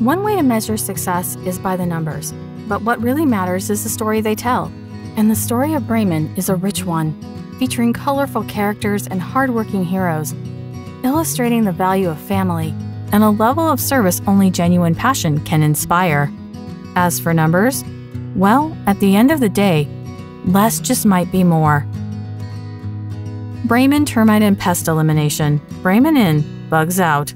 One way to measure success is by the numbers, but what really matters is the story they tell. And the story of Braman is a rich one, featuring colorful characters and hardworking heroes, illustrating the value of family and a level of service only genuine passion can inspire. As for numbers, well, at the end of the day, less just might be more. Braman Termite and Pest Elimination. Braman in, bugs out.